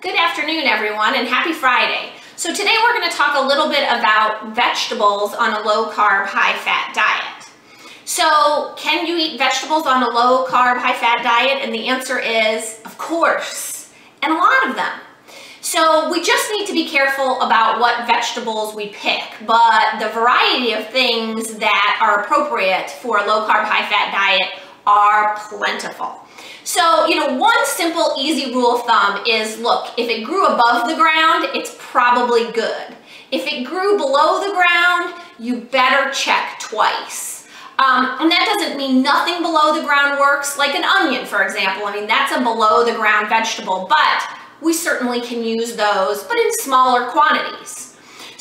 Good afternoon, everyone, and happy Friday. So today we're going to talk a little bit about vegetables on a low-carb, high-fat diet. So can you eat vegetables on a low-carb, high-fat diet? And the answer is, of course, and a lot of them. So we just need to be careful about what vegetables we pick, but the variety of things that are appropriate for a low-carb, high-fat diet are plentiful. So, you know, one simple, easy rule of thumb is, look, if it grew above the ground, it's probably good. If it grew below the ground, you better check twice. Um, and that doesn't mean nothing below the ground works, like an onion, for example. I mean, that's a below the ground vegetable, but we certainly can use those, but in smaller quantities.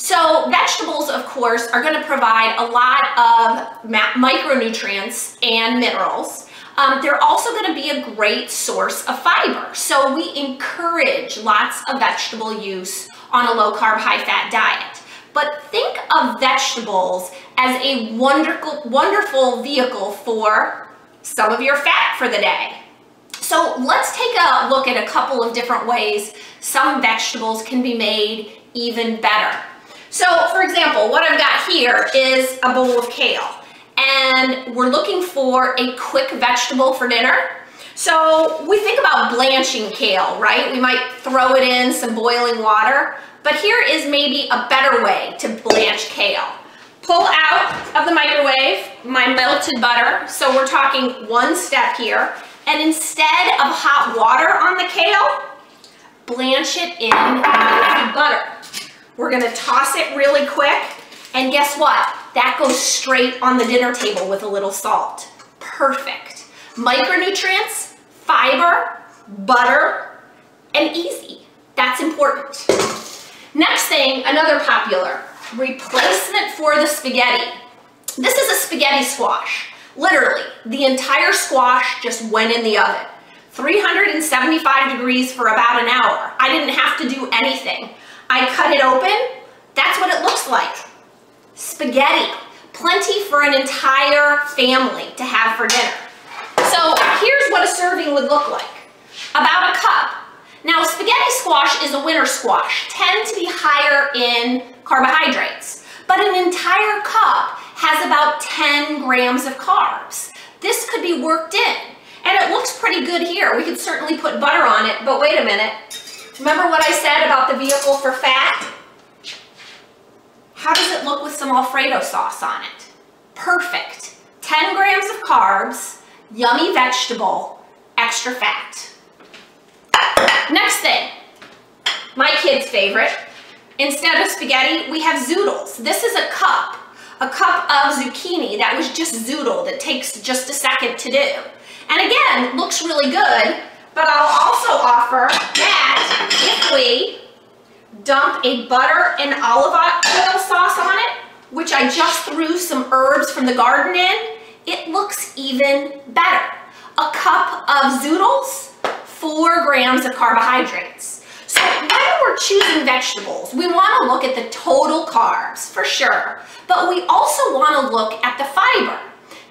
So vegetables, of course, are gonna provide a lot of micronutrients and minerals. Um, they're also going to be a great source of fiber. So we encourage lots of vegetable use on a low carb, high fat diet. But think of vegetables as a wonderful, wonderful vehicle for some of your fat for the day. So let's take a look at a couple of different ways some vegetables can be made even better. So for example, what I've got here is a bowl of kale and we're looking for a quick vegetable for dinner. So we think about blanching kale, right? We might throw it in some boiling water, but here is maybe a better way to blanch kale. Pull out of the microwave my melted butter. So we're talking one step here. And instead of hot water on the kale, blanch it in melted butter. We're gonna toss it really quick. And guess what? That goes straight on the dinner table with a little salt. Perfect. Micronutrients, fiber, butter, and easy. That's important. Next thing, another popular, replacement for the spaghetti. This is a spaghetti squash. Literally, the entire squash just went in the oven. 375 degrees for about an hour. I didn't have to do anything. I cut it open. That's what it looks like spaghetti. Plenty for an entire family to have for dinner. So here's what a serving would look like. About a cup. Now spaghetti squash is a winter squash, tend to be higher in carbohydrates, but an entire cup has about 10 grams of carbs. This could be worked in, and it looks pretty good here. We could certainly put butter on it, but wait a minute. Remember what I said about the vehicle for fat? How does it look with some Alfredo sauce on it? Perfect. 10 grams of carbs, yummy vegetable, extra fat. Next thing, my kid's favorite. Instead of spaghetti, we have zoodles. This is a cup, a cup of zucchini that was just zoodled. It takes just a second to do. And again, looks really good, but I'll also offer that if we dump a butter and olive oil sauce on it, which I just threw some herbs from the garden in, it looks even better. A cup of zoodles, four grams of carbohydrates. So when we're choosing vegetables, we want to look at the total carbs, for sure, but we also want to look at the fiber.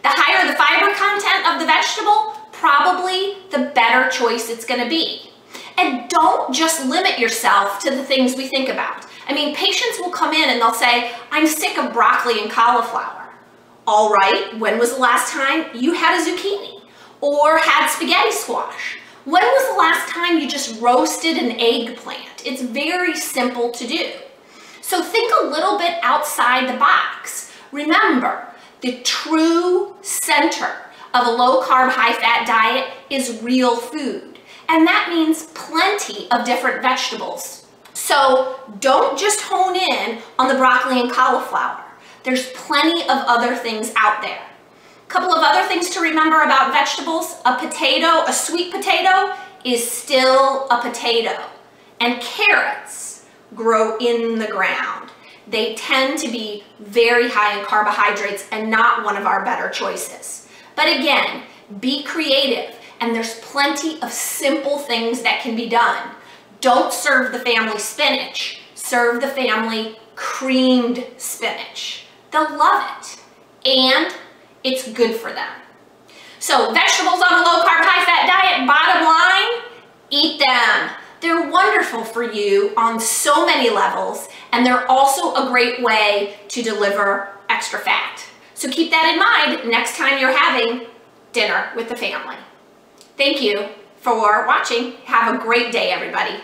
The higher the fiber content of the vegetable, probably the better choice it's going to be. And don't just limit yourself to the things we think about. I mean, patients will come in and they'll say, I'm sick of broccoli and cauliflower. All right, when was the last time you had a zucchini or had spaghetti squash? When was the last time you just roasted an eggplant? It's very simple to do. So think a little bit outside the box. Remember, the true center of a low carb, high fat diet is real food. And that means plenty of different vegetables. So don't just hone in on the broccoli and cauliflower. There's plenty of other things out there. A couple of other things to remember about vegetables. A potato, a sweet potato, is still a potato. And carrots grow in the ground. They tend to be very high in carbohydrates and not one of our better choices. But again, be creative and there's plenty of simple things that can be done. Don't serve the family spinach. Serve the family creamed spinach. They'll love it. And it's good for them. So vegetables on a low carb, high fat diet, bottom line, eat them. They're wonderful for you on so many levels, and they're also a great way to deliver extra fat. So keep that in mind next time you're having dinner with the family. Thank you for watching. Have a great day, everybody.